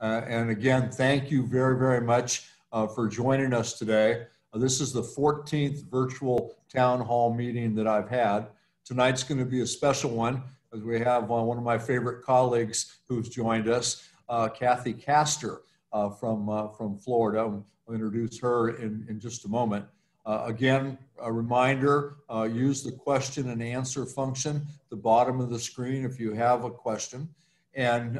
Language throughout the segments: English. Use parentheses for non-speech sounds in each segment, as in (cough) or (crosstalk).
Uh, and again, thank you very, very much uh, for joining us today. Uh, this is the 14th virtual town hall meeting that I've had. Tonight's going to be a special one as we have uh, one of my favorite colleagues who's joined us, uh, Kathy Castor uh, from, from Florida. I'll introduce her in, in just a moment. Again, a reminder, use the question and answer function the bottom of the screen if you have a question. And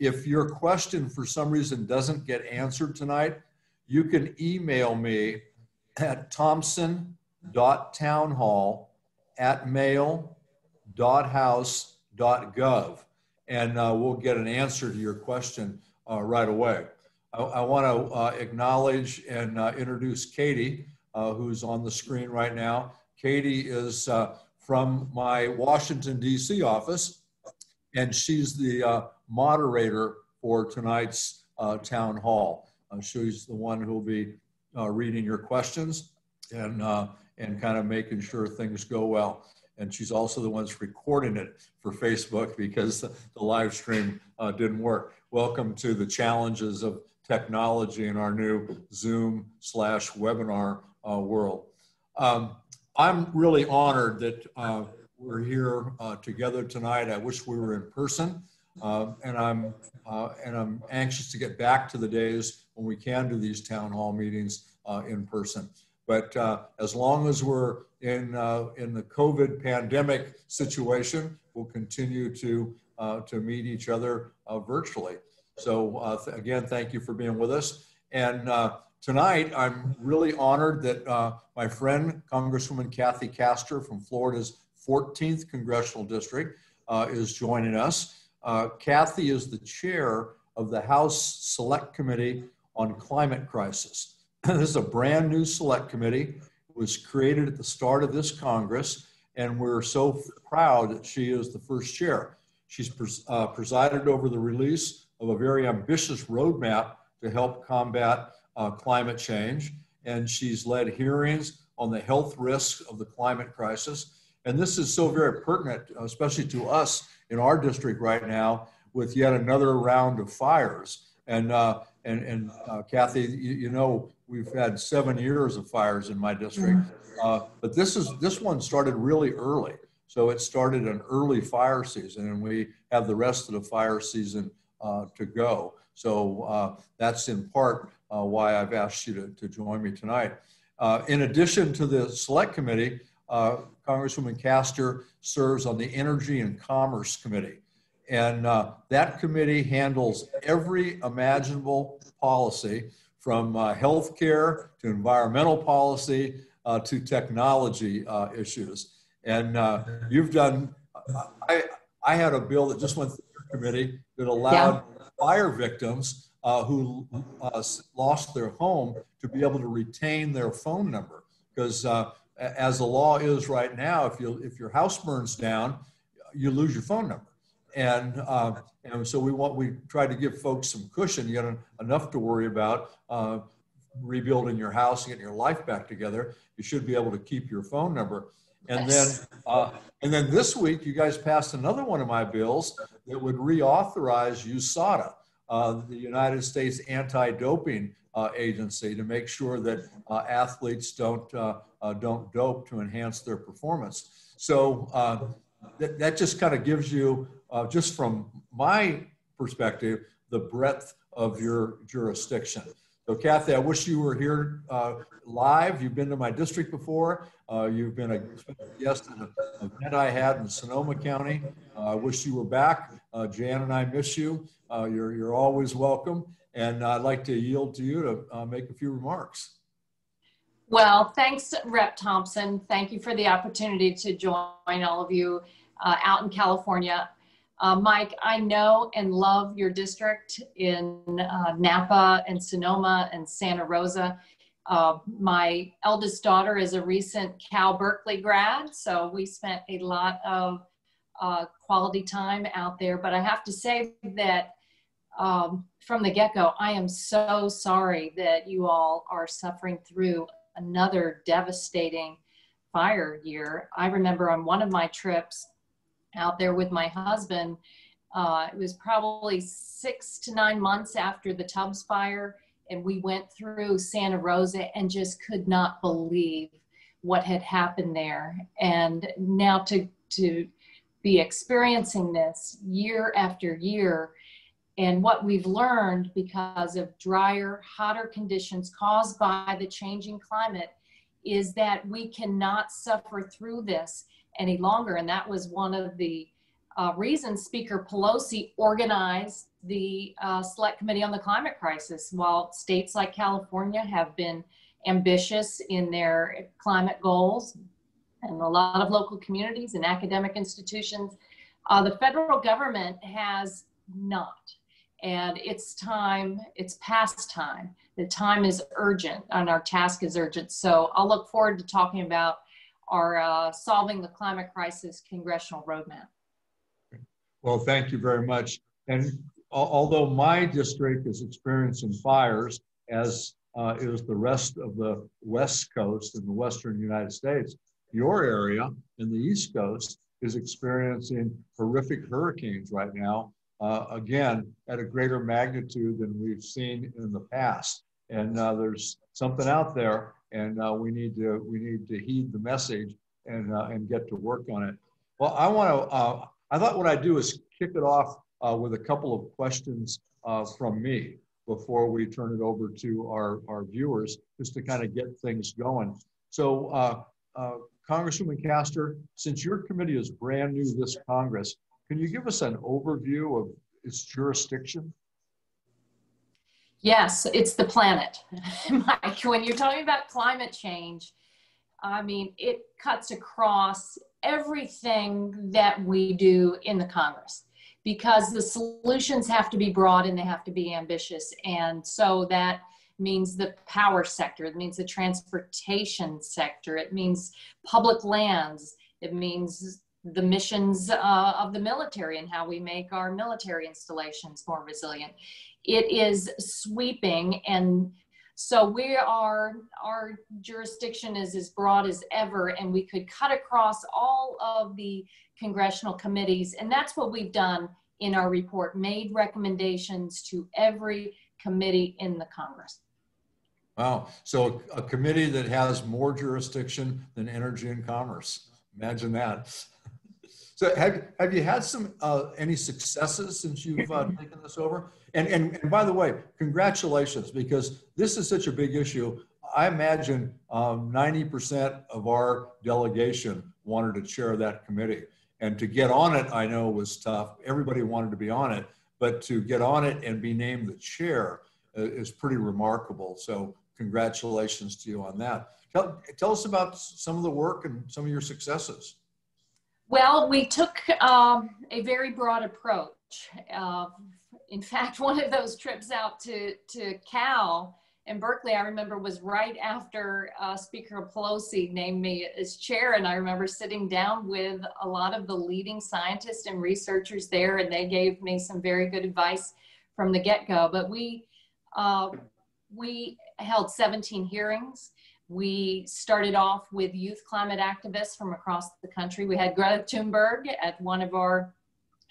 if your question for some reason doesn't get answered tonight, you can email me at thompson.townhall at mail.house.gov and uh, we'll get an answer to your question uh, right away. I, I want to uh, acknowledge and uh, introduce Katie, uh, who's on the screen right now. Katie is uh, from my Washington, D.C. office, and she's the moderator for tonight's town hall. she's the one who will be reading your questions and, and kind of making sure things go well and she's also the one recording it for Facebook because the, live stream uh, didn't work. Welcome to the challenges of technology in our new Zoom slash webinar uh, world. Um, I'm really honored that uh, we're here uh, together tonight. I wish we were in person, um, and I'm uh, and I'm anxious to get back to the days when we can do these town hall meetings uh, in person. But uh, as long as we're in in the COVID pandemic situation, we'll continue to to meet each other virtually. So uh, th again, thank you for being with us. And uh, tonight, I'm really honored that uh, my friend, Congresswoman Kathy Castor from Florida's 14th Congressional District uh, is joining us. Uh, Kathy is the chair of the House Select Committee on Climate Crisis. (clears throat) this is a brand new select committee. It was created at the start of this Congress, and we're so proud that she is the first chair. She's pres uh, presided over the release of a very ambitious roadmap to help combat uh, climate change. And she's led hearings on the health risks of the climate crisis. And this is so very pertinent, especially to us in our district right now, with yet another round of fires. And uh, and and uh, Kathy, you, you, know, we've had seven years of fires in my district, mm-hmm. uh, but this is this one started really early. So it started an early fire season, and we have the rest of the fire season uh, to go. So uh, that's in part uh, why I've asked you to, to join me tonight. in addition to the select committee, Congresswoman Castor serves on the Energy and Commerce Committee. And uh, that committee handles every imaginable policy from uh, healthcare to environmental policy uh, to technology issues. And you've done, I, I had a bill that just went through the committee that allowed yeah. fire victims uh, who uh, lost their home to be able to retain their phone number. Because uh, as the law is right now, if you if your house burns down, you lose your phone number. And uh, and so we want we try to give folks some cushion. You got enough to worry about uh, rebuilding your house and getting your life back together. You should be able to keep your phone number. And yes. then, uh, and then this week, you guys passed another one of my bills that would reauthorize USADA, uh, the United States Anti-Doping uh, Agency, to make sure that uh, athletes don't uh, uh, don't dope to enhance their performance. So that, that just kind of gives you, just from my perspective, the breadth of your jurisdiction. So, Kathy, I wish you were here uh, live. You've been to my district before. Uh, you've been a guest at an event I had in Sonoma County. Uh, I wish you were back. Uh, Jan and I miss you. Uh, you're, you're always welcome. And I'd like to yield to you to uh, make a few remarks. Well, thanks, Rep. Thompson. Thank you for the opportunity to join all of you out in California. Uh, Mike, I know and love your district in uh, Napa and Sonoma and Santa Rosa. Uh, my eldest daughter is a recent Cal Berkeley grad, so we spent a lot of uh, quality time out there. But I have to say that um, from the get go, I am so sorry that you all are suffering through another devastating fire year. I remember on one of my trips, out there with my husband, Uh, it was probably six to nine months after the Tubbs fire, and we went through Santa Rosa and just could not believe what had happened there. And now to to be experiencing this year after year, and what we've learned because of drier, hotter conditions caused by the changing climate is that we cannot suffer through this any longer. And that was one of the uh, reasons Speaker Pelosi organized the uh, Select Committee on the Climate Crisis. While states like California have been ambitious in their climate goals, and a lot of local communities and academic institutions, uh, the federal government has not. And it's time, it's past time. The time is urgent and our task is urgent. So I'll look forward to talking about our uh, Solving the Climate Crisis Congressional Roadmap. Well, thank you very much. And although my district is experiencing fires, as uh, is the rest of the West Coast in the Western United States, your area in the East Coast is experiencing horrific hurricanes right now, uh, again, at a greater magnitude than we've seen in the past. And uh, there's something out there, and uh, we need to we need to heed the message and uh, and get to work on it. Well, I want to uh, I thought what I'd do is kick it off with a couple of questions from me before we turn it over to our, our viewers, just to kind of get things going. So, uh, uh, Congresswoman Castor, since your committee is brand new this Congress, can you give us an overview of its jurisdiction? Yes, it's the planet. (laughs) Mike, when you're talking about climate change, I mean, it cuts across everything that we do in the Congress because the solutions have to be broad and they have to be ambitious. And so that means the power sector, it means the transportation sector, it means public lands, it means the missions uh, of the military and how we make our military installations more resilient. It is sweeping and so we are, our jurisdiction is as broad as ever, and we could cut across all of the congressional committees. And that's what we've done in our report, made recommendations to every committee in the Congress. Wow. So a committee that has more jurisdiction than energy and commerce. Imagine that. So have, have you had some uh, any successes since you've uh, taken this over? And, and, and by the way, congratulations, because this is such a big issue. I imagine 90% um, of our delegation wanted to chair that committee. And to get on it, I know was tough. Everybody wanted to be on it, but to get on it and be named the chair uh, is pretty remarkable. So congratulations to you on that. Tell, tell us about some of the work and some of your successes. Well, we took um, a very broad approach. Uh, in fact, (laughs) one of those trips out to, to Cal and Berkeley, I remember was right after uh, Speaker Pelosi named me as chair. And I remember sitting down with a lot of the leading scientists and researchers there, and they gave me some very good advice from the get go. But we, uh, we held 17 hearings. We started off with youth climate activists from across the country. We had Greta Thunberg at one of our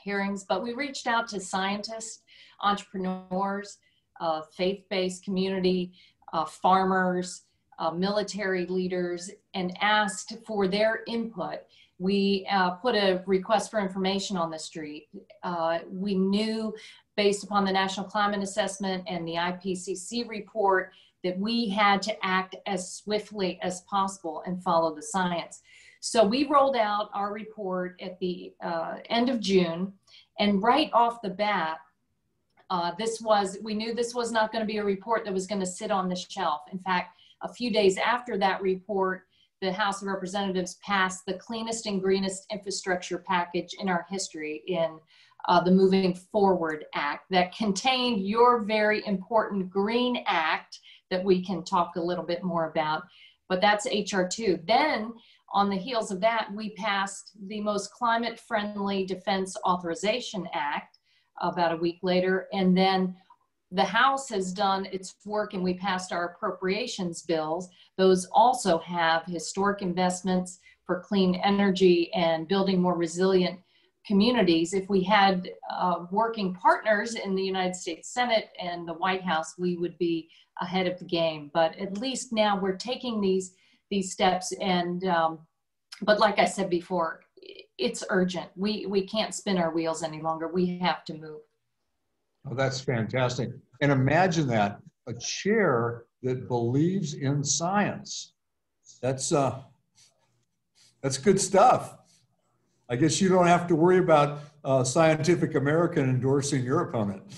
hearings, but we reached out to scientists, entrepreneurs, uh, faith-based community, uh, farmers, uh, military leaders, and asked for their input. We uh, put a request for information on the street. Uh, we knew based upon the National Climate Assessment and the IPCC report that we had to act as swiftly as possible and follow the science. So we rolled out our report at the uh, end of June, and right off the bat, uh, this was, we knew this was not going to be a report that was going to sit on the shelf. In fact, a few days after that report, the House of Representatives passed the cleanest and greenest infrastructure package in our history in uh, the Moving Forward Act that contained your very important Green Act that we can talk a little bit more about. But that's HR2. Then, on the heels of that, we passed the most climate friendly Defense Authorization Act about a week later. And then the House has done its work and we passed our appropriations bills. Those also have historic investments for clean energy and building more resilient communities. If we had uh, working partners in the United States Senate and the White House, we would be ahead of the game. But at least now we're taking these these steps, and um, but like I said before, it's urgent. We we can't spin our wheels any longer. We have to move. Oh, that's fantastic. And imagine that a chair that believes in science. That's uh, that's good stuff. I guess you don't have to worry about uh, Scientific American endorsing your opponent. (laughs)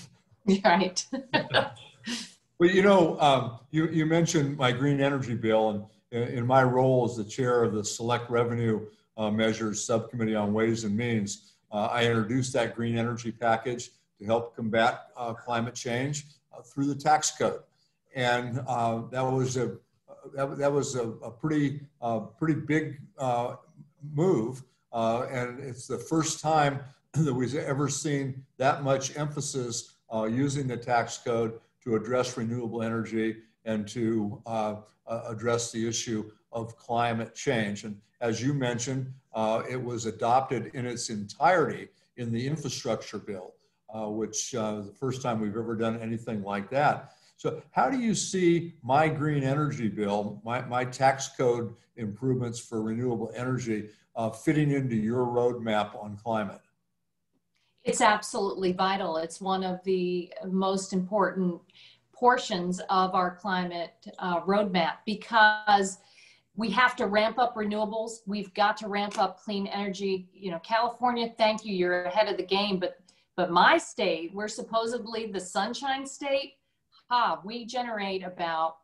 Right. (laughs) well, you know, um, you, you mentioned my green energy bill, and in my role as the chair of the Select Revenue uh, Measures Subcommittee on Ways and Means, uh, I introduced that green energy package to help combat uh, climate change uh, through the tax code. And uh, that was a that, that was a, a pretty pretty big move, and it's the first time (clears throat) that we've ever seen that much emphasis using the tax code to address renewable energy and to uh, address the issue of climate change. And as you mentioned, uh, it was adopted in its entirety in the infrastructure bill uh, which uh, the first time we've ever done anything like that. So how do you see my green energy bill, my, my tax code improvements for renewable energy uh, fitting into your roadmap on climate? It's absolutely vital. It's one of the most important portions of our climate uh, roadmap because we have to ramp up renewables. We've got to ramp up clean energy. You know, California, thank you, you're ahead of the game, but but my state, we're supposedly the sunshine state. Ha, we generate about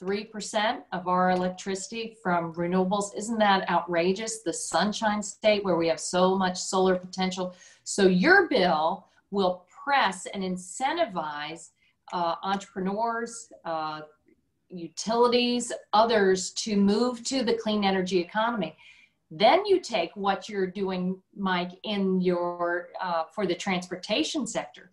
3% of our electricity from renewables. Isn't that outrageous? The sunshine state where we have so much solar potential. So your bill will press and incentivize uh, entrepreneurs, uh, utilities, others to move to the clean energy economy. Then you take what you're doing, Mike, in your uh, for the transportation sector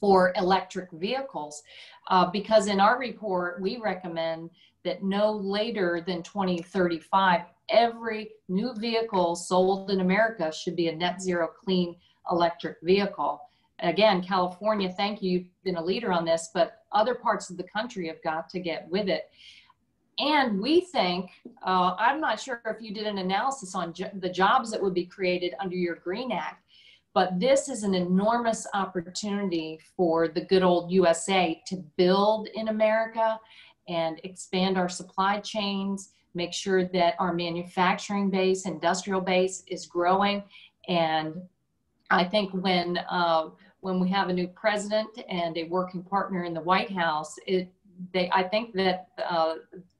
for electric vehicles, uh, because in our report we recommend that no later than 2035, every new vehicle sold in America should be a net zero clean electric vehicle. Again, California, thank you, you've been a leader on this, but other parts of the country have got to get with it. And we think, uh, I'm not sure if you did an analysis on jo- the jobs that would be created under your Green Act, but this is an enormous opportunity for the good old USA to build in America and expand our supply chains, make sure that our manufacturing base, industrial base is growing. And I think when, uh, when we have a new president and a working partner in the White House, it, they, I think that uh,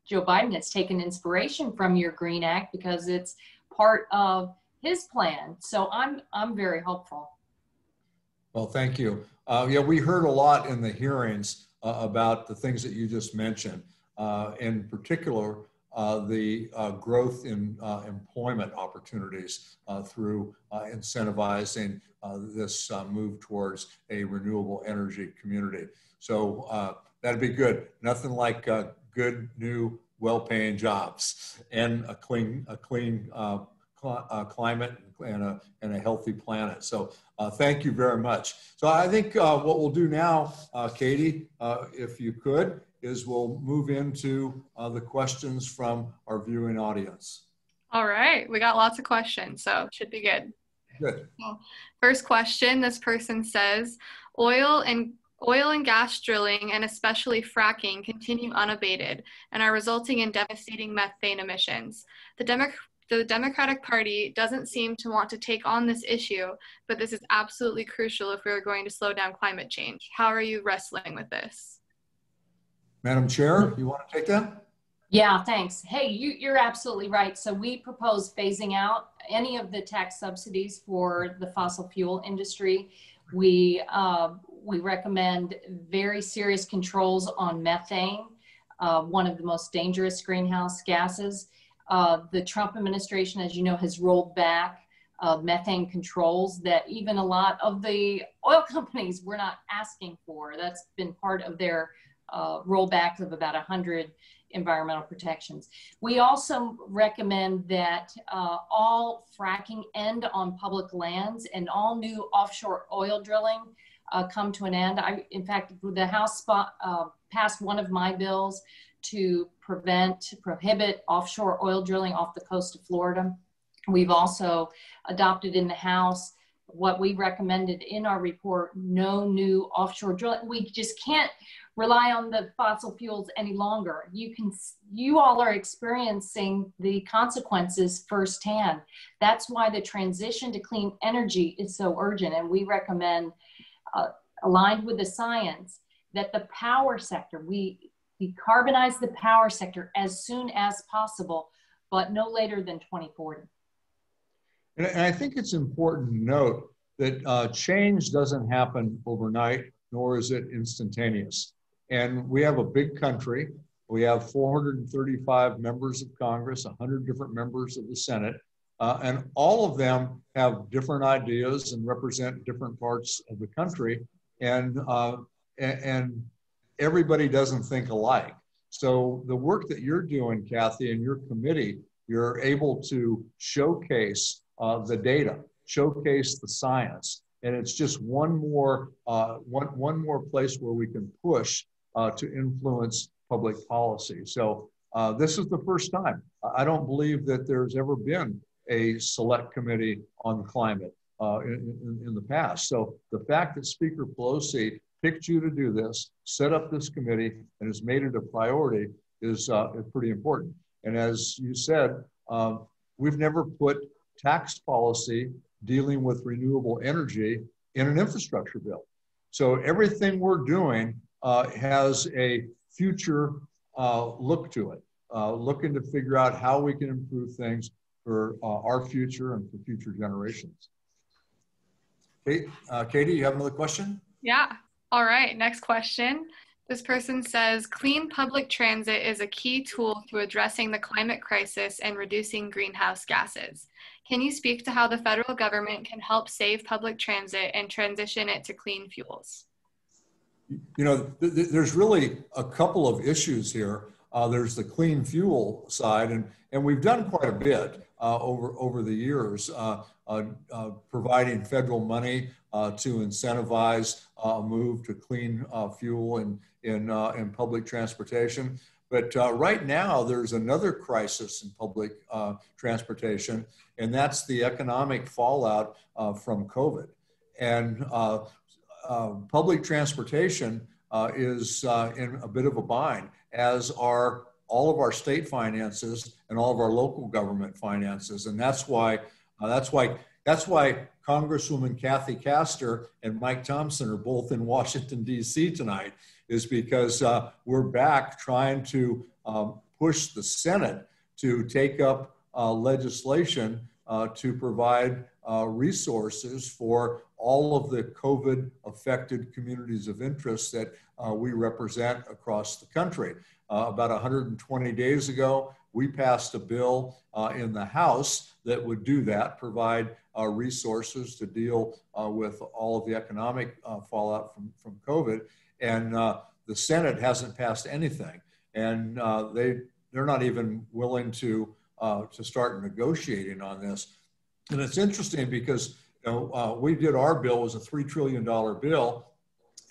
Joe Biden has taken inspiration from your Green Act because it's part of his plan. So I'm I'm very hopeful. Well, thank you. Uh, yeah, we heard a lot in the hearings uh, about the things that you just mentioned. Uh, in particular, uh, the uh, growth in uh, employment opportunities through incentivizing this move towards a renewable energy community. So that'd be good. Nothing like good, new, well-paying jobs and a clean, a clean cl uh, climate and a, and a healthy planet. So uh, thank you very much. So I think uh, what we'll do now, uh, Katie, uh, if you could, is we'll move into the questions from our viewing audience. All right, we got lots of questions, so should be good. Good. First question, this person says, oil and Oil and gas drilling, and especially fracking, continue unabated and are resulting in devastating methane emissions. The, Demo- the Democratic Party doesn't seem to want to take on this issue, but this is absolutely crucial if we are going to slow down climate change. How are you wrestling with this? Madam Chair, you want to take that? Yeah, thanks. Hey, you, are absolutely right. So we propose phasing out any of the tax subsidies for the fossil fuel industry. We uh, we recommend very serious controls on methane, uh, one of the most dangerous greenhouse gases. Uh, the Trump administration, as you know, has rolled back uh, methane controls that even a lot of the oil (laughs) companies were not asking for. That's been part of their uh, rollback of about 100 environmental protections. We also recommend that uh, all fracking end on public lands and all new offshore oil drilling uh, come to an end. I, in fact, the House spot, uh, passed one of my bills to prevent, prohibit offshore oil drilling off the coast of Florida. We've also adopted in the House what we recommended in our report, no new offshore drilling. We just can't rely on the fossil fuels any longer. You can, you all are experiencing the consequences firsthand. That's why the transition to clean energy is so urgent. And we recommend, uh, aligned with the science, that the power sector, we decarbonize the power sector as soon as possible, but no later than 2040. And I think it's important to note that uh, change doesn't happen overnight, nor is it instantaneous. And we have a big country. We have 435 members of Congress, 100 different members of the Senate, uh, and all of them have different ideas and represent different parts of the country. And, uh, and everybody doesn't think alike. So the work that you're doing, Kathy, and your committee, you're able to showcase uh, the data, showcase the science, and it's just one more uh, one one more place where we can push uh, to influence public policy. So uh, this is the first time. I don't believe that there's ever been a select committee on climate uh, in, in, in the past. So the fact that Speaker Pelosi picked you to do this, set up this committee, and has made it a priority is, uh, is pretty important. And as you said, um, we've never put tax policy dealing with renewable energy in an infrastructure bill. So everything we're doing uh, has a future uh, look to it, uh, looking to figure out how we can improve things for uh, our future and for future generations. Kate, uh, Katie, you have another question? Yeah. All right. Next question. This person says clean public transit is a key tool to addressing the climate crisis and reducing greenhouse gases. Can you speak to how the federal government can help save public transit and transition it to clean fuels? You know, th th there's really a couple of issues here. Uh, there's the clean fuel side, and, and we've done quite a bit uh, over, over the years, uh, Uh, uh, providing federal money uh, to incentivize uh, a move to clean fuel in, in, in public transportation. But right now, there's another crisis in public transportation, and that's the economic fallout from COVID. And uh, public transportation uh, is uh, in a bit of a bind, as are all of our state finances and all of our local government finances, and that's why uh, that's why that's why Congresswoman Kathy Castor and Mike Thompson are both in Washington D.C. tonight, is because uh, we're back trying to um, push the Senate to take up uh, legislation to provide resources for all of the COVID affected communities of interest that uh, we represent across the country. Uh, about 120 days ago, we passed a bill uh, in the House that would do that, provide uh, resources to deal uh, with all of the economic uh, fallout from, from COVID. And the Senate hasn't passed anything. And they, they're not even willing to, to start negotiating on this. And it's interesting because you know, uh, we did our bill was a three trillion dollar bill,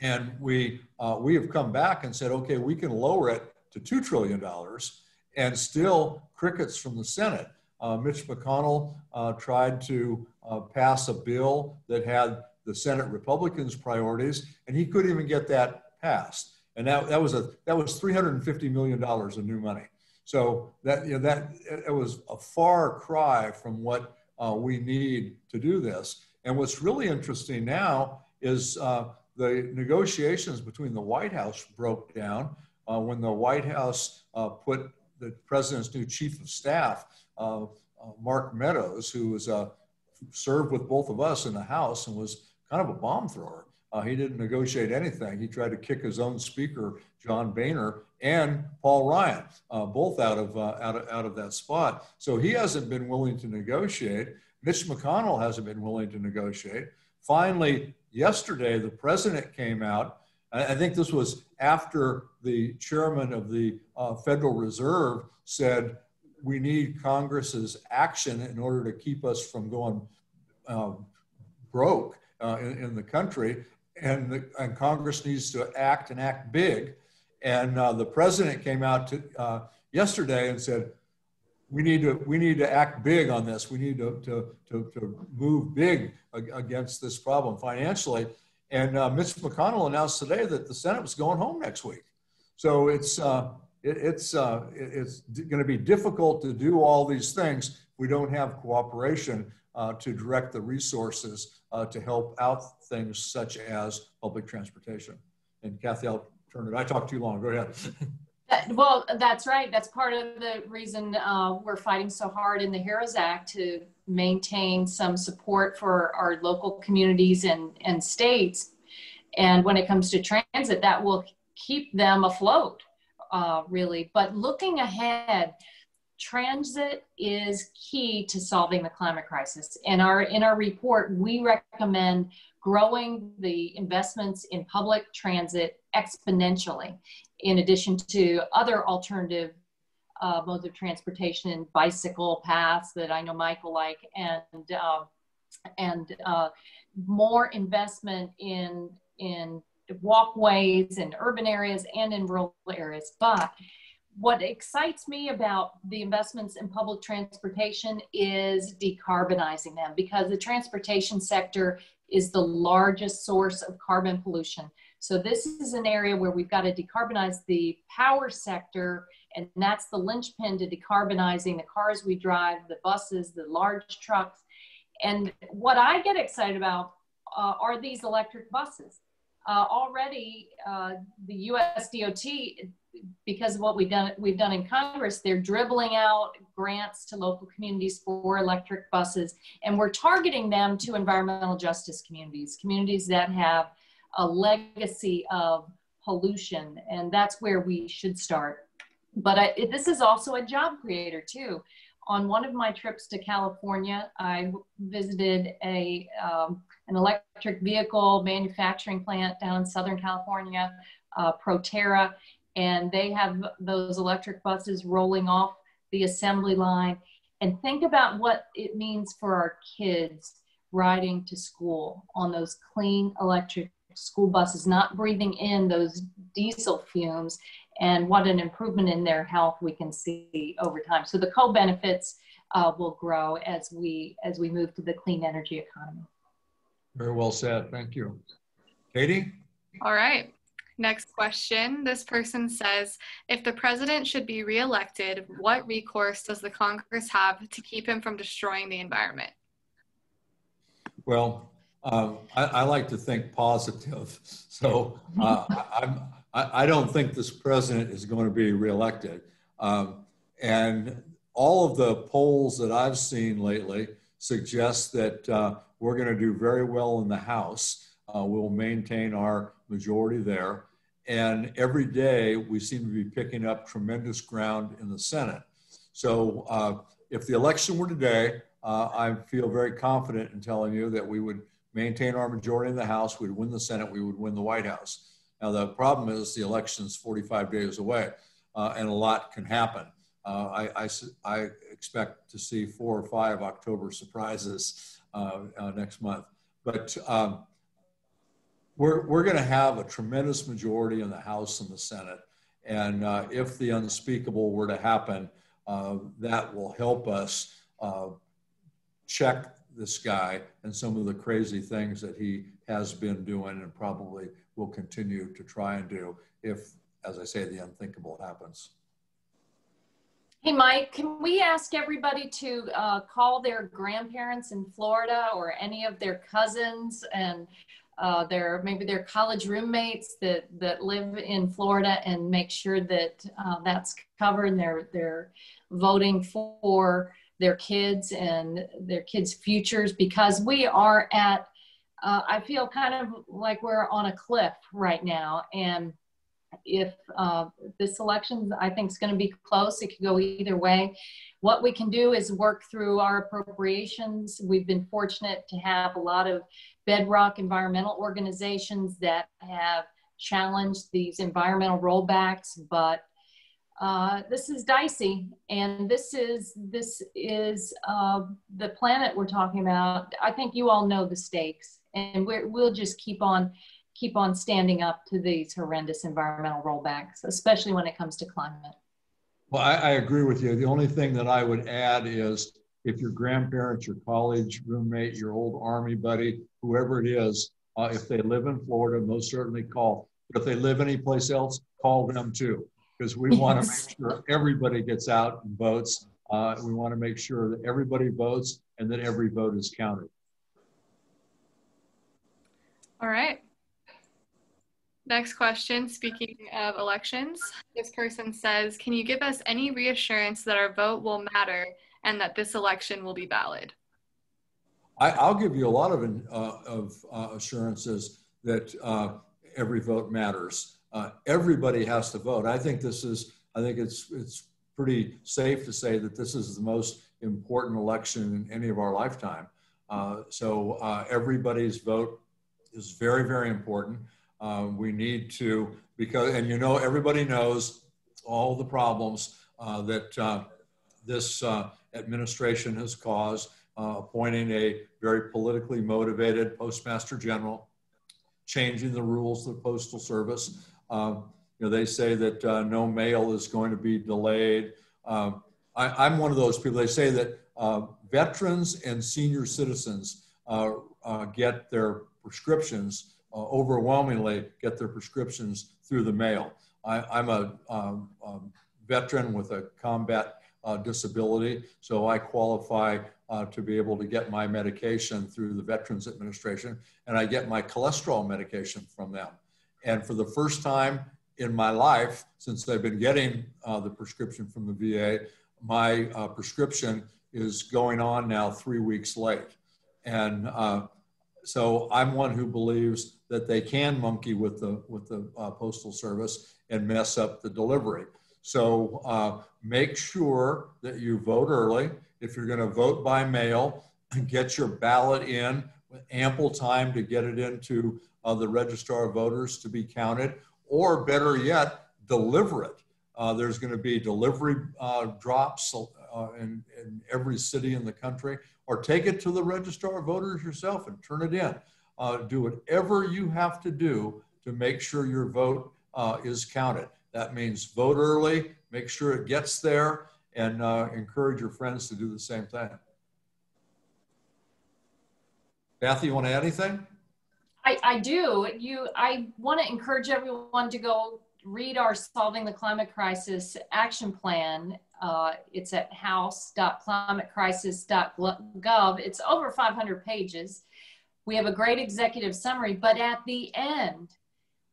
and we uh, we have come back and said, okay, we can lower it to two trillion dollars, and still crickets from the Senate. Uh, Mitch McConnell uh, tried to uh, pass a bill that had the Senate Republicans' priorities, and he couldn't even get that passed. And that, that was a that was 350 million dollars of new money. So that you know that it was a far cry from what uh, we need to do this. And what's really interesting now is uh, the negotiations between the White House broke down uh, when the White House put the president's new chief of staff, uh, uh, Mark Meadows, who was served with both of us in the House and was kind of a bomb thrower. Uh, he didn't negotiate anything. He tried to kick his own speaker, John Boehner, and Paul Ryan, uh, both out of, uh, out of out of that spot. So he hasn't been willing to negotiate. Mitch McConnell hasn't been willing to negotiate. Finally, yesterday, the president came out I, think this was after the chairman of the uh, Federal Reserve said we need Congress's action in order to keep us from going um, broke uh, in, in, the country. And, the, and Congress needs to act and act big. And uh, the president came out to, uh, yesterday and said, we need to we need to act big on this. We need to to to, to move big against this problem financially. And uh, Mitch McConnell announced today that the Senate was going home next week. So it's uh, it, it's uh, it's going to be difficult to do all these things if we don't have cooperation uh, to direct the resources uh, to help out things such as public transportation. And Kathy, I'll turn it. I talked too long. Go ahead. (laughs) well, that's right. That's part of the reason uh, we're fighting so hard in the HEROES Act to maintain some support for our local communities and, and states. And when it comes to transit, that will keep them afloat uh, really. But looking ahead, transit is key to solving the climate crisis. In our in our report, we recommend growing the investments in public transit exponentially, in addition to other alternative uh, modes of transportation, and bicycle paths that I know Michael like, and uh, and uh, more investment in in walkways in urban areas and in rural areas. But what excites me about the investments in public transportation is decarbonizing them because the transportation sector is the largest source of carbon pollution. So this is an area where we've got to decarbonize the power sector and that's the linchpin to decarbonizing the cars we drive, the buses, the large trucks. And what I get excited about uh, are these electric buses uh, already uh, the U.S. DOT, because of what we've done, we've done in Congress, they're dribbling out grants to local communities for electric buses, and we're targeting them to environmental justice communities, communities that have a legacy of pollution, and that's where we should start. But I, this is also a job creator too. On one of my trips to California, I visited a um, an electric vehicle manufacturing plant down in Southern California, uh, Proterra, and they have those electric buses rolling off the assembly line. And think about what it means for our kids riding to school on those clean electric school buses, not breathing in those diesel fumes, and what an improvement in their health we can see over time. So the co-benefits uh, will grow as we as we move to the clean energy economy. Very well said. Thank you. Katie? All right. Next question. This person says If the president should be reelected, what recourse does the Congress have to keep him from destroying the environment? Well, um, I, I, like to think positive. (laughs) So uh, I, I, I, don't think this president is going to be reelected. Um, and all of the polls that I've seen lately suggest that uh, we're going to do very well in the House. Uh, we'll maintain our majority there. And every day we seem to be picking up tremendous ground in the Senate. So uh, if the election were today, uh, I feel very confident in telling you that we would maintain our majority in the House, we'd win the Senate, we would win the White House. Now, the problem is the election is 45 days away, uh, and a lot can happen. Uh, I, I, I, expect to see four or five October surprises uh, uh, next month. But um, we're, we're going to have a tremendous majority in the House and the Senate. And uh, if the unspeakable were to happen, uh, that will help us check this guy and some of the crazy things that he has been doing and probably will continue to try and do if, as I say, the unthinkable happens. Hey, Mike, can we ask everybody to uh, call their grandparents in Florida or any of their cousins and uh, their maybe their college roommates that, that live in Florida and make sure that uh, that's covered and they're, they're voting for their kids and their kids' futures because we are at, uh, I feel kind of like we're on a cliff right now. And if uh, this election, I think, is going to be close, it could go either way. What we can do is work through our appropriations. We've been fortunate to have a lot of bedrock environmental organizations that have challenged these environmental rollbacks, but uh, this is dicey, and this is this is uh, the planet we're talking about. I think you all know the stakes, and we will just keep on keep on standing up to these horrendous environmental rollbacks, especially when it comes to climate. Well, I, I agree with you. The only thing that I would add is if your grandparents, your college roommate, your old army buddy, whoever it is, uh, if they live in Florida, most certainly call. But if they live anyplace else, call them too, because we yes. want to make sure everybody gets out and votes. Uh, we want to make sure that everybody votes and that every vote is counted. All right. Next question, speaking of elections, this person says, can you give us any reassurance that our vote will matter and that this election will be valid? I, will give you a lot of, uh, of uh, assurances that uh, every vote matters. Uh, everybody has to vote. I think this is, I think it's, it's pretty safe to say that this is the most important election in any of our lifetime. Uh, so uh, everybody's vote is very, very important. Uh, we need to, because, and you know, everybody knows all the problems uh, that uh, this administration has caused, appointing a very politically motivated postmaster general, changing the rules of the Postal Service. Um, you know, they say that uh, no mail is going to be delayed. Um, I, am one of those people. They say that veterans and senior citizens get their prescriptions uh, overwhelmingly get their prescriptions through the mail. I, am a um, um, veteran with a combat uh, disability, so I qualify uh, to be able to get my medication through the Veterans Administration, and I get my cholesterol medication from them. And for the first time in my life, since I've been getting uh, the prescription from the VA, my uh, prescription is going on now three weeks late. And uh, so I'm one who believes that they can monkey with the with the uh, postal service and mess up the delivery. So uh, make sure that you vote early. If you're going to vote by mail, get your ballot in with ample time to get it into uh, the registrar of voters to be counted, or better yet, deliver it. Uh, there's going to be delivery uh, drops uh, in, in every city in the country or take it to the registrar of voters yourself and turn it in. Uh, do whatever you have to do to make sure your vote uh, is counted. That means vote early, make sure it gets there, and encourage your friends to do the same thing. Kathy, you want to add anything? I, I do. You, I want to encourage everyone to go read our Solving the Climate Crisis action plan uh, it's at house.climatecrisis.gov. It's over 500 pages. We have a great executive summary, but at the end,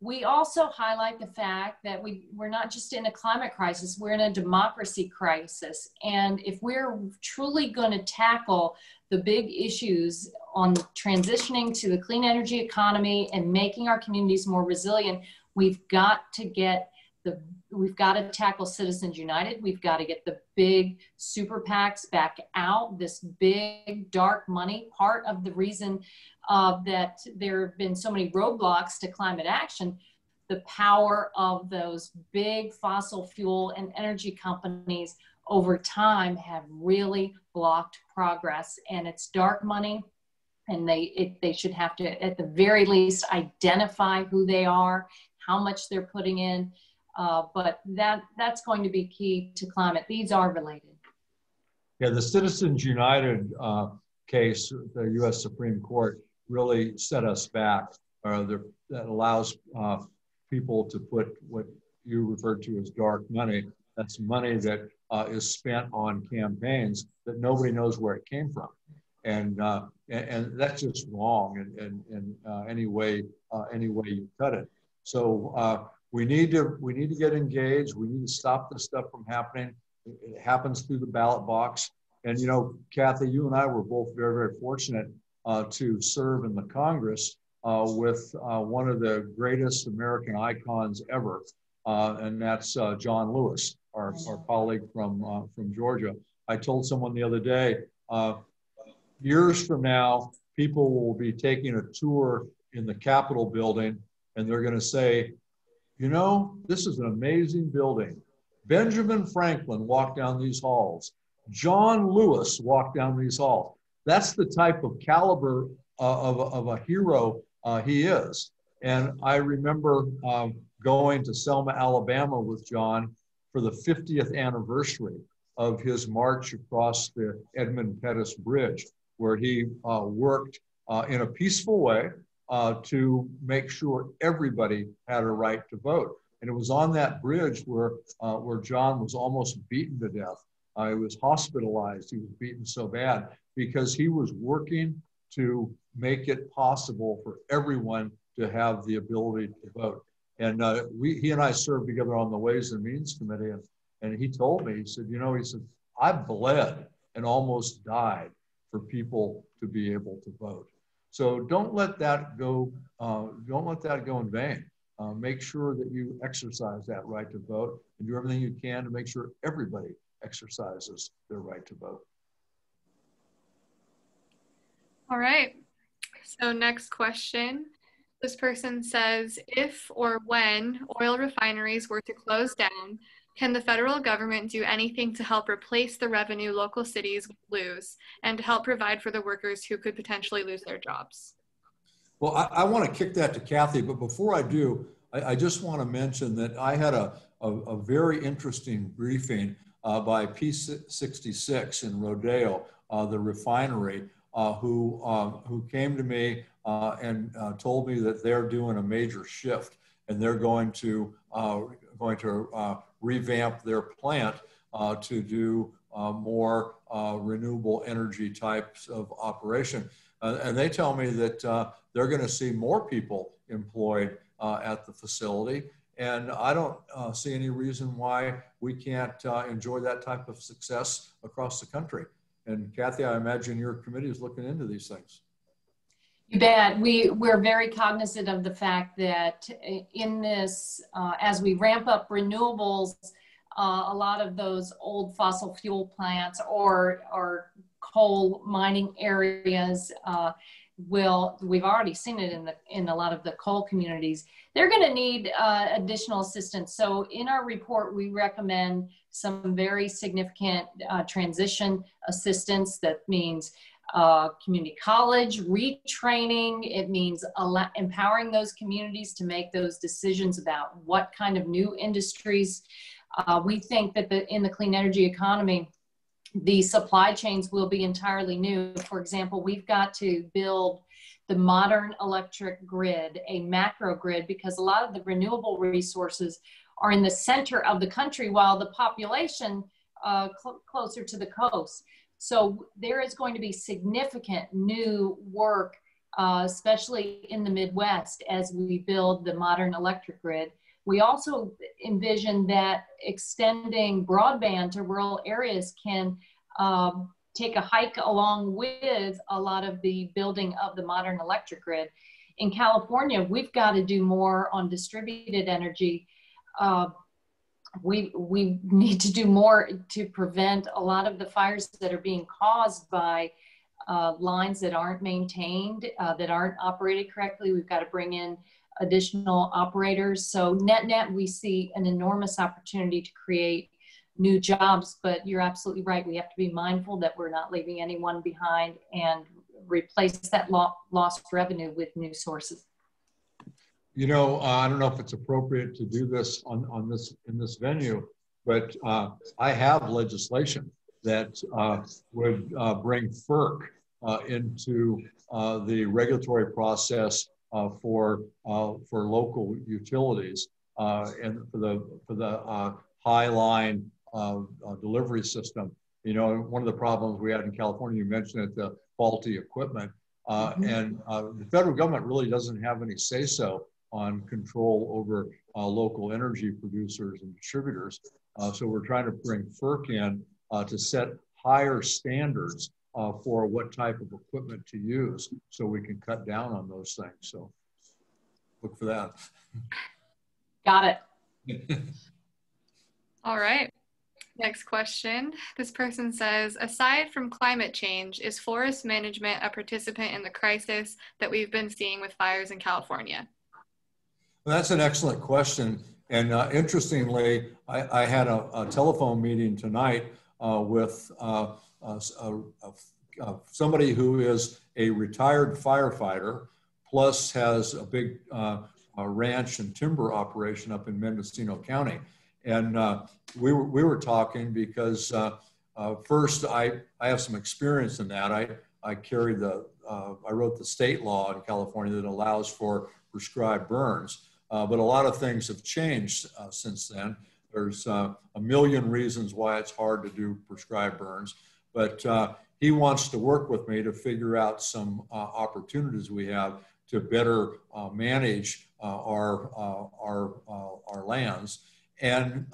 we also highlight the fact that we, we're not just in a climate crisis, we're in a democracy crisis. And if we're truly going to tackle the big issues on transitioning to the clean energy economy and making our communities more resilient, we've got to get the we've got to tackle Citizens United. We've got to get the big super PACs back out. This big dark money, part of the reason uh, that there have been so many roadblocks to climate action, the power of those big fossil fuel and energy companies over time have really blocked progress. And it's dark money. And they, it, they should have to, at the very least, identify who they are, how much they're putting in, uh, but that that's going to be key to climate. These are related. Yeah, the Citizens United uh, case, the U.S. Supreme Court really set us back. Uh, the, that allows uh, people to put what you referred to as dark money. That's money that uh, is spent on campaigns that nobody knows where it came from, and uh, and, and, that's just wrong in, in, in any way any way you cut it. So we need to we need to get engaged. We need to stop this stuff from happening. It happens through the ballot box. And you know, Kathy, you and I were both very very fortunate uh, to serve in the Congress uh, with uh, one of the greatest American icons ever, uh, and that's uh, John Lewis, our, our colleague from uh, from Georgia. I told someone the other day, years from now, people will be taking a tour in the Capitol building and they're going to say, you know, this is an amazing building. Benjamin Franklin walked down these halls. John Lewis walked down these halls. That's the type of caliber uh, of, of a hero uh, he is. And I remember um, going to Selma, Alabama with John for the 50th anniversary of his march across the Edmund Pettus Bridge, where he uh, worked uh, in a peaceful way uh, to make sure everybody had a right to vote. And it was on that bridge where, uh, where John was almost beaten to death. Uh, he was hospitalized. He was beaten so bad because he was working to make it possible for everyone to have the ability to vote. And uh, we, he and I served together on the Ways and Means Committee. And, and he told me, he said, you know, he said, I bled and almost died for people to be able to vote. So don't let that go. Uh, don't let that go in vain. Uh, make sure that you exercise that right to vote and do everything you can to make sure everybody exercises their right to vote. All right. So next question. This person says, if or when oil refineries were to close down, can the federal government do anything to help replace the revenue local cities lose and to help provide for the workers who could potentially lose their jobs? Well, I, I want to kick that to Kathy, but before I do, I, I just want to mention that I had a, a, a very interesting briefing uh, by P66 in Rodeo, uh, the refinery, uh, who, um, who came to me uh, and uh, told me that they're doing a major shift and they're going to, uh, going to revamp their plant uh, to do uh, more uh, renewable energy types of operation. and they tell me that they're going to see more people employed at the facility. And I don't uh, see any reason why we can't uh, enjoy that type of success across the country. And Kathy, I imagine your committee is looking into these things. You bet. We, we're very cognizant of the fact that in this, uh, as we ramp up renewables, uh, a lot of those old fossil fuel plants or, or coal mining areas uh, will, we've already seen it in, the, in a lot of the coal communities, they're going to need uh, additional assistance. So in our report, we recommend some very significant uh, transition assistance. That means uh, community college, retraining. It means empowering those communities to make those decisions about what kind of new industries. Uh, we think that the, in the clean energy economy, the supply chains will be entirely new. For example, we've got to build the modern electric grid, a macro grid, because a lot of the renewable resources are in the center of the country while the population uh, cl closer to the coast. So there is going to be significant new work, uh, especially in the Midwest, as we build the modern electric grid. We also envision that extending broadband to rural areas can um, take a hike along with a lot of the building of the modern electric grid. In California, we've got to do more on distributed energy. Uh, we we need to do more to prevent a lot of the fires that are being caused by uh, lines that aren't maintained, uh, that aren't operated correctly. We've got to bring in additional operators. So net net, we see an enormous opportunity to create new jobs. But you're absolutely right. We have to be mindful that we're not leaving anyone behind and replace that lo lost revenue with new sources. You know, uh, I don't know if it's appropriate to do this on, on this in this venue, but uh, I have legislation that uh, would uh, bring FERC uh, into uh, the regulatory process for for local utilities and for the for the high line delivery system. You know, one of the problems we had in California, you mentioned it, the faulty equipment. Uh, mm-hmm. and uh, the federal government really doesn't have any say so on control over uh, local energy producers and distributors. Uh, so we're trying to bring FERC in uh, to set higher standards uh, for what type of equipment to use so we can cut down on those things. So look for that. Got it. (laughs) All right. Next question. This person says, aside from climate change, is forest management a participant in the crisis that we've been seeing with fires in California? Well, that's an excellent question. And uh, interestingly, I, I had a, a, telephone meeting tonight uh, with uh, somebody who is a retired firefighter, plus has a big uh, ranch and timber operation up in Mendocino County. And uh, we, were, we were talking because uh, first, I, I have some experience in that. I, I carried the, I wrote the state law in California that allows for prescribed burns. Uh, but a lot of things have changed uh, since then. There's uh, a million reasons why it's hard to do prescribed burns, but uh, he wants to work with me to figure out some uh, opportunities we have to better uh, manage our, our, our lands. And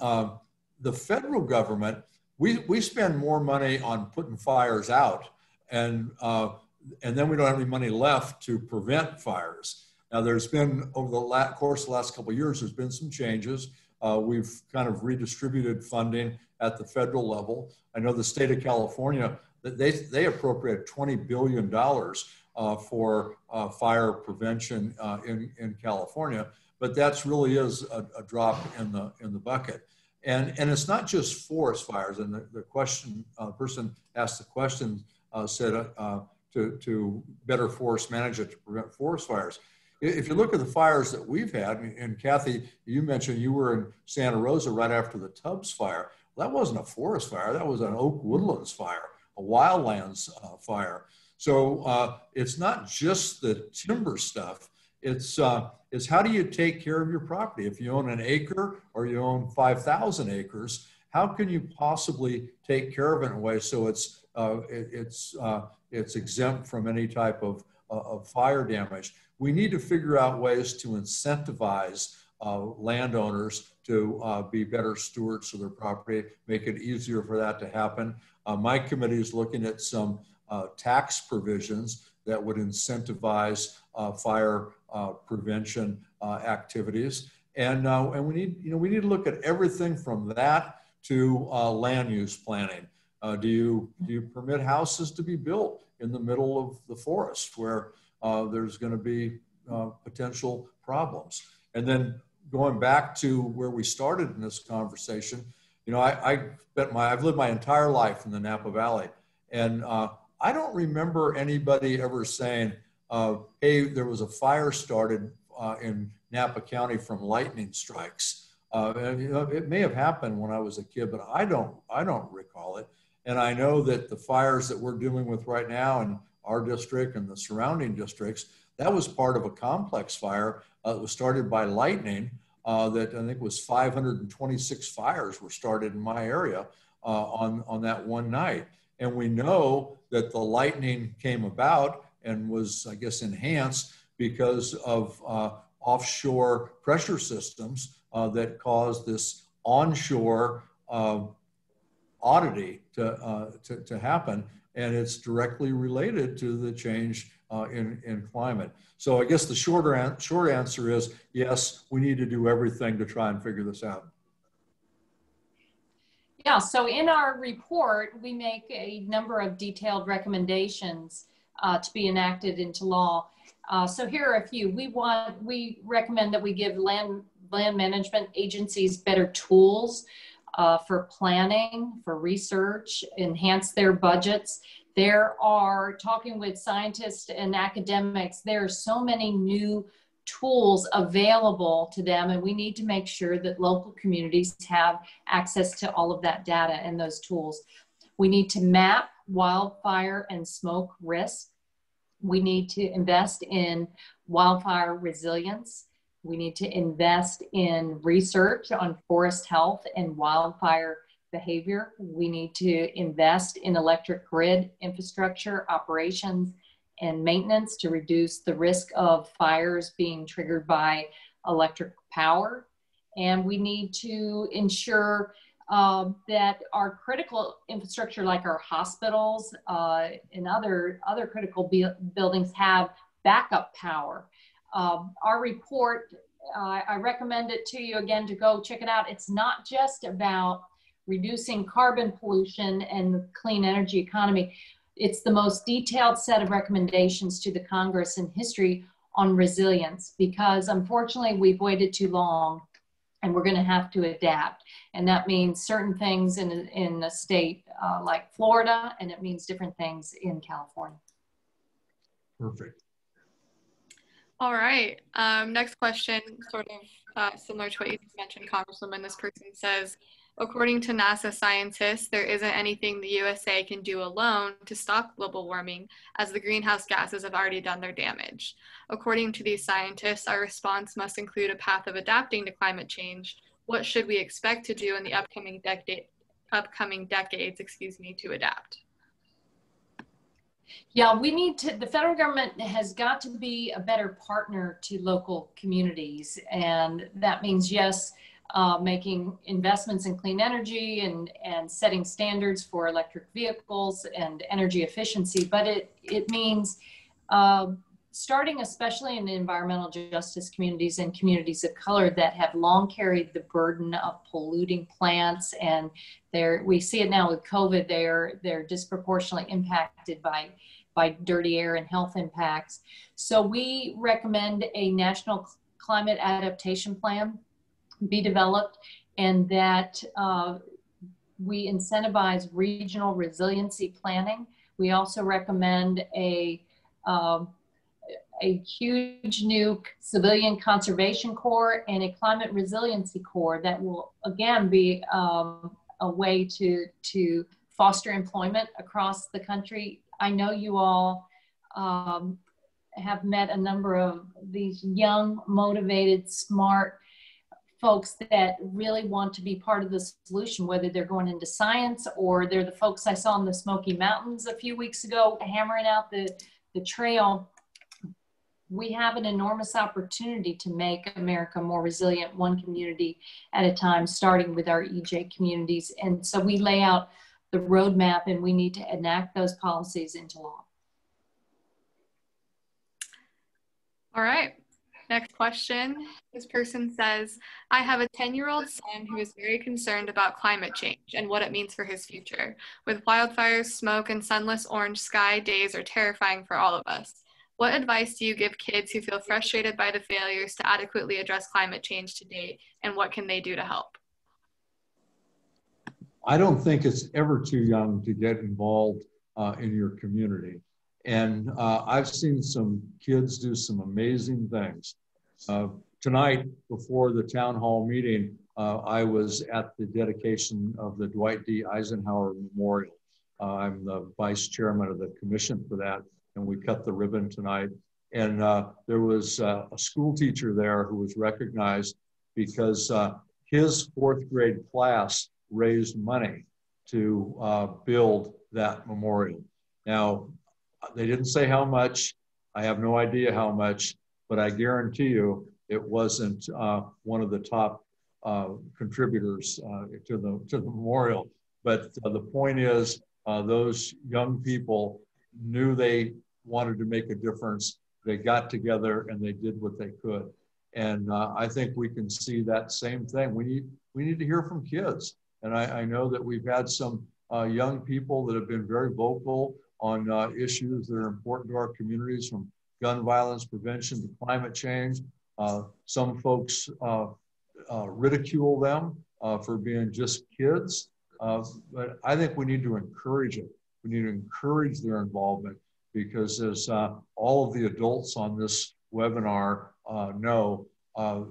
the federal government, we, we spend more money on putting fires out and, and then we don't have any money left to prevent fires. Now, there's been over the course of the last couple of years, there's been some changes. Uh, we've kind of redistributed funding at the federal level. I know the state of California they they appropriate 20 billion dollars uh, for uh, fire prevention uh, in in California, but that's really is a, a, drop in the in the bucket. And and it's not just forest fires. And the, the question uh, person asked the question uh, said to to better forest manage it to prevent forest fires if you look at the fires that we've had, and Kathy, you mentioned you were in Santa Rosa right after the Tubbs fire. Well, that wasn't a forest fire, that was an oak woodlands fire, a wildlands uh, fire. So uh, it's not just the timber stuff. It's, uh, it's how do you take care of your property? If you own an acre or you own 5,000 acres, how can you possibly take care of it in a way so it's, uh, it, it's, uh, it's exempt from any type of, uh, of fire damage? We need to figure out ways to incentivize uh, landowners to uh, be better stewards of their property, make it easier for that to happen. Uh, my committee is looking at some uh, tax provisions that would incentivize uh, fire uh, prevention activities. And, and we need, you know, we need to look at everything from that to land use planning. do you, do you permit houses to be built in the middle of the forest where uh, there's going to be uh, potential problems. And then going back to where we started in this conversation, you know, I, I spent my, I've lived my entire life in the Napa Valley, and uh, I don't remember anybody ever saying, uh, "Hey, there was a fire started uh, in Napa County from lightning strikes." Uh, and, you know, it may have happened when I was a kid, but I don't, I don't recall it. And I know that the fires that we're dealing with right now, and our district and the surrounding districts. That was part of a complex fire uh, that was started by lightning. Uh, that I think was 526 fires were started in my area uh, on on that one night, and we know that the lightning came about and was, I guess, enhanced because of uh, offshore pressure systems uh, that caused this onshore uh, oddity to, to, to happen and it's directly related to the change uh, in, in climate. So I guess the shorter an short answer is yes, we need to do everything to try and figure this out. Yeah, so in our report, we make a number of detailed recommendations uh, to be enacted into law. Uh, so here are a few. We want, we recommend that we give land, land management agencies better tools uh, for planning, for research, enhance their budgets. There are, talking with scientists and academics, there are so many new tools available to them, and we need to make sure that local communities have access to all of that data and those tools. We need to map wildfire and smoke risk. We need to invest in wildfire resilience. We need to invest in research on forest health and wildfire behavior. We need to invest in electric grid infrastructure, operations, and maintenance to reduce the risk of fires being triggered by electric power. And we need to ensure uh, that our critical infrastructure, like our hospitals uh, and other, other critical buildings, have backup power. Um, our report, uh, I recommend it to you again to go check it out. It's not just about reducing carbon pollution and the clean energy economy. It's the most detailed set of recommendations to the Congress in history on resilience because unfortunately we've waited too long and we're going to have to adapt. And that means certain things in, in a state uh, like Florida, and it means different things in California. Perfect. All right. Um, next question, sort of uh, similar to what you mentioned, Congresswoman. This person says, according to NASA scientists, there isn't anything the USA can do alone to stop global warming, as the greenhouse gases have already done their damage. According to these scientists, our response must include a path of adapting to climate change. What should we expect to do in the upcoming decade? Upcoming decades, excuse me, to adapt. Yeah, we need to, the federal government has got to be a better partner to local communities. And that means, yes, uh, making investments in clean energy and, and setting standards for electric vehicles and energy efficiency. But it, it means uh, starting especially in environmental justice communities and communities of color that have long carried the burden of polluting plants and they're we see it now with covid they're they're disproportionately impacted by by dirty air and health impacts. So we recommend a national climate adaptation plan be developed and that uh, we incentivize regional resiliency planning. We also recommend a um, a huge new civilian conservation corps and a climate resiliency corps that will again be um, a way to to foster employment across the country. I know you all um, have met a number of these young, motivated, smart folks that really want to be part of the solution, whether they're going into science or they're the folks I saw in the Smoky Mountains a few weeks ago hammering out the, the trail we have an enormous opportunity to make America more resilient, one community at a time, starting with our EJ communities. And so we lay out the roadmap and we need to enact those policies into law. All right. Next question. This person says, I have a 10 year old son who is very concerned about climate change and what it means for his future. With wildfires, smoke, and sunless orange sky, days are terrifying for all of us. What advice do you give kids who feel frustrated by the failures to adequately address climate change to date, and what can they do to help? I don't think it's ever too young to get involved uh, in your community. And uh, I've seen some kids do some amazing things. Uh, tonight, before the town hall meeting, uh, I was at the dedication of the Dwight D. Eisenhower Memorial. Uh, I'm the vice chairman of the commission for that and we cut the ribbon tonight. And uh, there was uh, a school teacher there who was recognized because uh, his fourth grade class raised money to uh, build that memorial. Now, they didn't say how much. I have no idea how much, but I guarantee you it wasn't uh, one of the top uh, contributors to the to the memorial. But the point is, those young people knew they wanted to make a difference. They got together and they did what they could. And uh, I think we can see that same thing. We need, we need to hear from kids. And I, I know that we've had some uh, young people that have been very vocal on uh, issues that are important to our communities from gun violence prevention to climate change. Uh, some folks uh, uh, ridicule them for being just kids. but I think we need to encourage it. We need to encourage their involvement because as uh, all of the adults on this webinar uh, know, uh,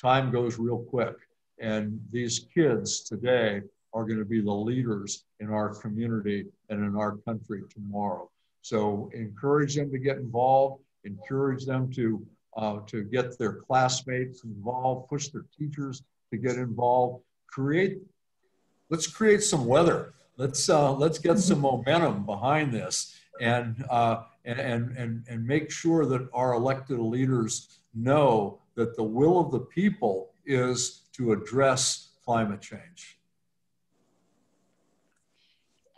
time goes real quick. And these kids today are going to be the leaders in our community and in our country tomorrow. So encourage them to get involved, encourage them to, uh, to get their classmates involved, push their teachers to get involved, create, let's create some weather. Let's, uh, let's get some (laughs) momentum behind this and, uh, and, and, and make sure that our elected leaders know that the will of the people is to address climate change.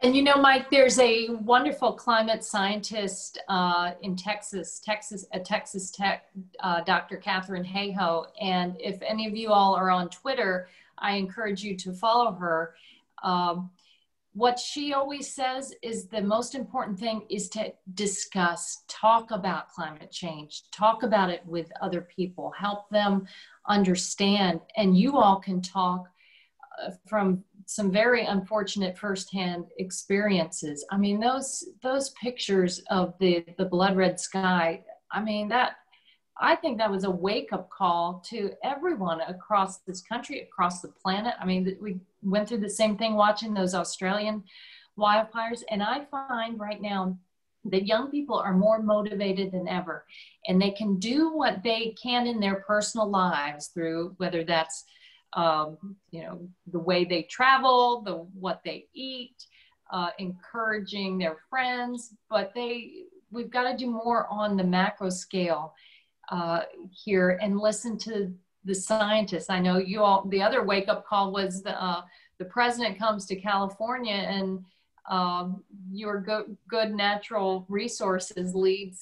And you know, Mike, there's a wonderful climate scientist uh, in Texas, Texas at Texas Tech, uh, Dr. Katharine Hayhoe. And if any of you all are on Twitter, I encourage you to follow her. Um, what she always says is the most important thing is to discuss, talk about climate change, talk about it with other people, help them understand. And you all can talk uh, from some very unfortunate firsthand experiences. I mean, those those pictures of the the blood red sky. I mean, that I think that was a wake up call to everyone across this country, across the planet. I mean, we went through the same thing watching those Australian wildfires. And I find right now that young people are more motivated than ever and they can do what they can in their personal lives through whether that's um, you know the way they travel the what they eat uh, encouraging their friends but they we've got to do more on the macro scale uh, here and listen to the scientists. I know you all, the other wake up call was the, uh, the president comes to California and um, your go- good natural resources lead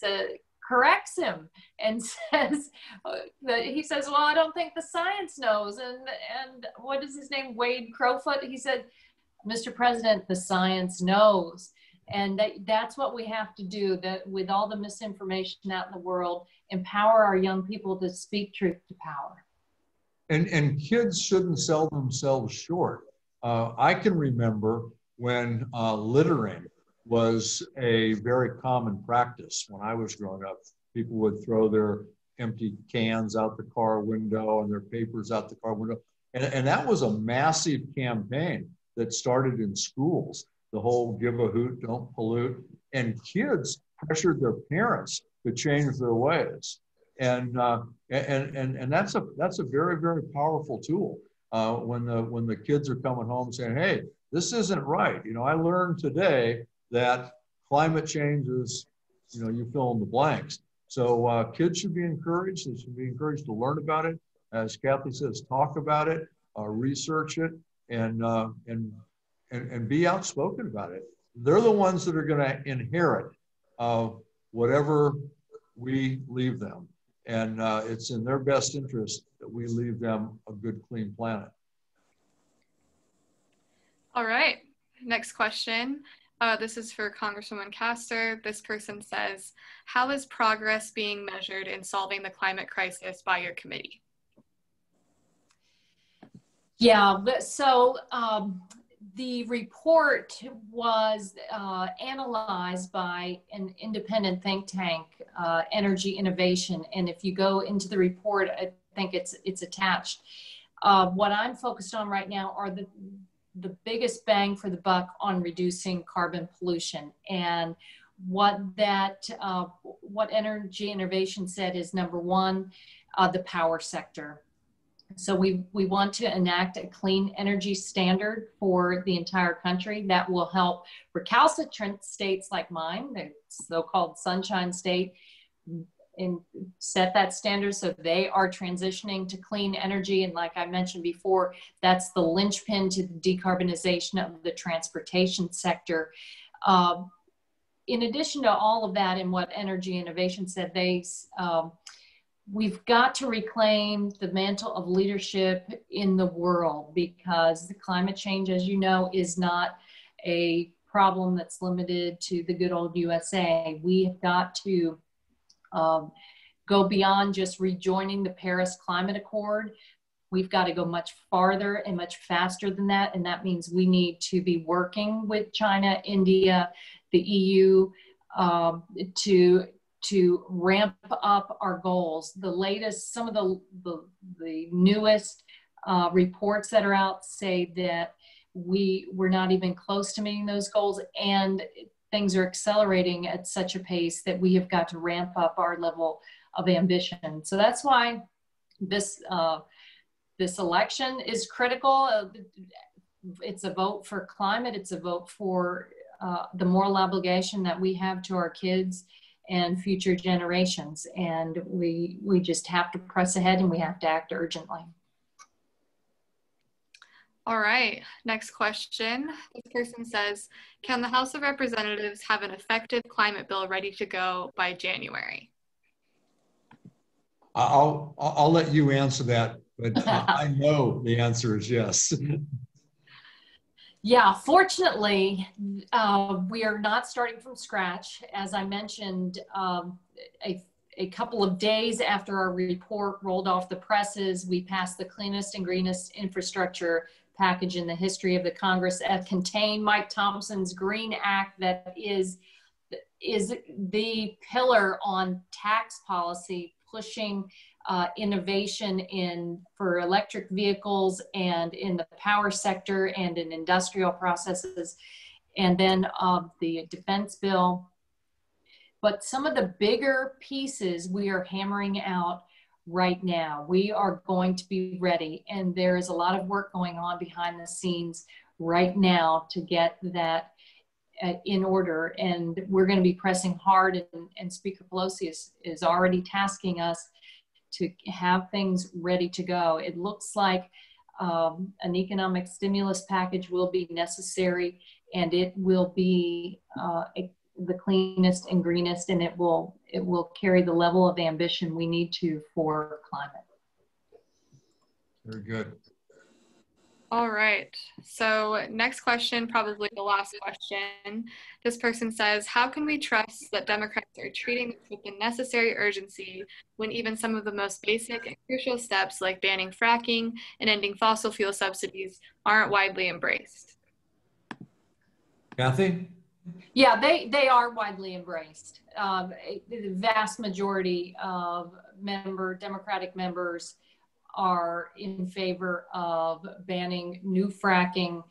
corrects him and (laughs) says uh, that he says, well, I don't think the science knows. And, and what is his name? Wade Crowfoot. He said, Mr. President, the science knows and that, that's what we have to do that with all the misinformation out in the world empower our young people to speak truth to power. And and kids shouldn't sell themselves short. Uh, i can remember when uh, littering was a very common practice when i was growing up. People would throw their empty cans out the car window and their papers out the car window. And, and that was a massive campaign that started in schools the whole give a hoot, don't pollute. And kids pressured their parents to change their ways. And, uh, and, and, and that's, a, that's a very, very powerful tool uh, when, the, when the kids are coming home saying, hey, this isn't right. You know, I learned today that climate change is, you know, you fill in the blanks. So uh, kids should be encouraged. They should be encouraged to learn about it. As Kathy says, talk about it, uh, research it, and, uh, and and, and be outspoken about it. They're the ones that are going to inherit uh, whatever we leave them. And uh, it's in their best interest that we leave them a good, clean planet. All right. Next question. Uh, this is for Congresswoman Castor. This person says, How is progress being measured in solving the climate crisis by your committee? Yeah, so um, the report was uh, analyzed by an independent think tank, uh, Energy Innovation. And if you go into the report, I think it's it's attached. Uh, what I'm focused on right now are the the biggest bang for the buck on reducing carbon pollution. And what that uh, what Energy Innovation said is number one, uh, the power sector. So we, we want to enact a clean energy standard for the entire country that will help recalcitrant states like mine, the so-called sunshine state, and set that standard so they are transitioning to clean energy. And like I mentioned before, that's the linchpin to the decarbonization of the transportation sector. Um, in addition to all of that and what Energy Innovation said, they um, we've got to reclaim the mantle of leadership in the world because the climate change, as you know, is not a problem that's limited to the good old USA. We have got to um, go beyond just rejoining the Paris Climate Accord. We've got to go much farther and much faster than that. And that means we need to be working with China, India, the EU um, to to ramp up our goals. The latest, some of the, the, the newest uh, reports that are out say that we, we're not even close to meeting those goals and things are accelerating at such a pace that we have got to ramp up our level of ambition. So that's why this, uh, this election is critical. It's a vote for climate. It's a vote for uh, the moral obligation that we have to our kids and future generations. And we, we just have to press ahead and we have to act urgently. All right, next question. This person says, can the House of Representatives have an effective climate bill ready to go by January? I'll, I'll let you answer that, but (laughs) I know the answer is yes. Yeah, fortunately, uh, we are not starting from scratch. As I mentioned, um, a, a couple of days after our report rolled off the presses, we passed the cleanest and greenest infrastructure package in the history of the Congress that contained Mike Thompson's Green Act that is, is the pillar on tax policy pushing uh, innovation in for electric vehicles and in the power sector and in industrial processes, and then uh, the defense bill. But some of the bigger pieces we are hammering out right now. We are going to be ready, and there is a lot of work going on behind the scenes right now to get that uh, in order. And we're going to be pressing hard, and, and Speaker Pelosi is, is already tasking us to have things ready to go. It looks like um, an economic stimulus package will be necessary and it will be uh, the cleanest and greenest and it will it will carry the level of ambition we need to for climate. Very good. All right. So, next question, probably the last question. This person says How can we trust that Democrats are treating this with the necessary urgency when even some of the most basic and crucial steps, like banning fracking and ending fossil fuel subsidies, aren't widely embraced? Kathy? Yeah, they, they are widely embraced. Um, the vast majority of member Democratic members are in favor of banning new fracking.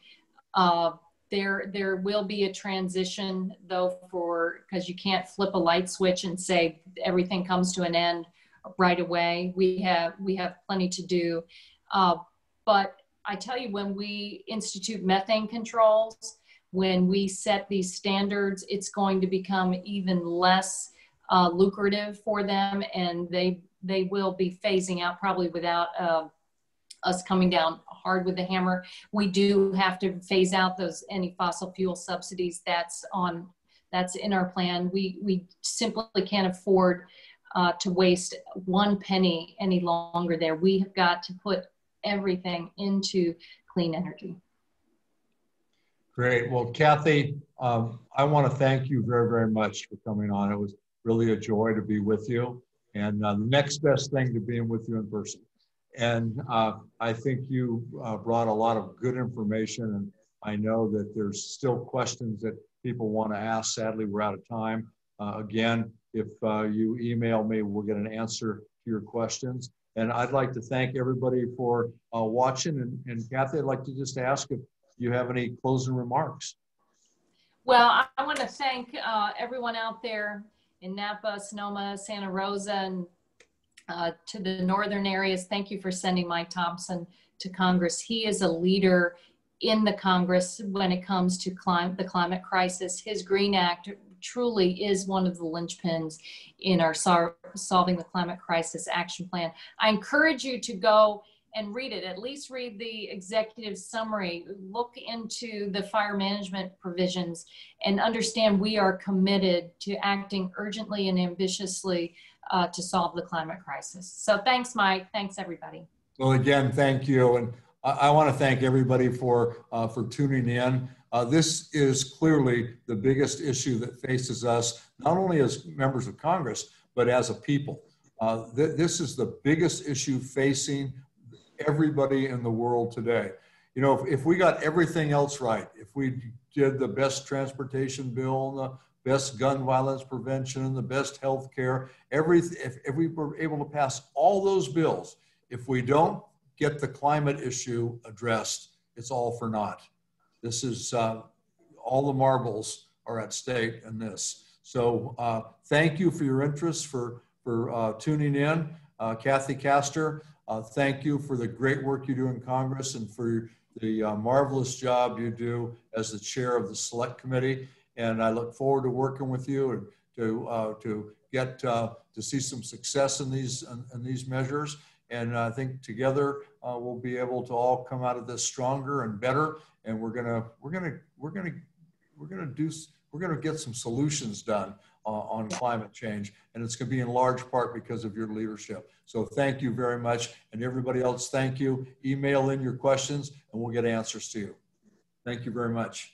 Uh, there, there will be a transition though for, because you can't flip a light switch and say everything comes to an end right away. We have, we have plenty to do. Uh, but I tell you, when we institute methane controls, when we set these standards, it's going to become even less uh, lucrative for them and they they will be phasing out probably without uh, us coming down hard with the hammer. We do have to phase out those any fossil fuel subsidies. That's on that's in our plan. We we simply can't afford uh, to waste one penny any longer there. We have got to put everything into clean energy. Great. Well, Kathy, um, I want to thank you very, very much for coming on. It was really a joy to be with you and uh, the next best thing to being with you in person. And uh, I think you uh, brought a lot of good information, and I know that there's still questions that people want to ask. Sadly, we're out of time. Uh, again, if uh, you email me, we'll get an answer to your questions. And I'd like to thank everybody for uh, watching. And, and Kathy, I'd like to just ask if you have any closing remarks. Well, I want to thank everyone out there in Napa, Sonoma, Santa Rosa, and uh, to the northern areas. Thank you for sending Mike Thompson to Congress. He is a leader in the Congress when it comes to climate, the climate crisis. His Green Act truly is one of the linchpins in our sol solving the climate crisis action plan. I encourage you to go and read it. At least read the executive summary. Look into the fire management provisions and understand we are committed to acting urgently and ambitiously uh, to solve the climate crisis. So thanks, Mike. Thanks, everybody. Well, again, thank you. And I, I want to thank everybody for, uh, for tuning in. Uh, this is clearly the biggest issue that faces us, not only as members of Congress, but as a people. Uh, th this is the biggest issue facing everybody in the world today. You know, if, if we got everything else right, if we did the best transportation bill and the best gun violence prevention and the best health care, every, if, if we were able to pass all those bills, if we don't get the climate issue addressed, it's all for naught. This is, uh, all the marbles are at stake in this. So uh, thank you for your interest, for, for uh, tuning in. Uh, Kathy Castor, uh, thank you for the great work you do in Congress and for the uh, marvelous job you do as the chair of the select committee. And I look forward to working with you and to, uh, to get uh, to see some success in these, in, in these measures. And I think together uh, we'll be able to all come out of this stronger and better. And we're gonna, we're gonna, we're gonna, we're gonna do, we're gonna get some solutions done Uh, on climate change. And it's going to be in large part because of your leadership. So thank you very much. And everybody else, thank you. Email in your questions and we'll get answers to you. Thank you very much.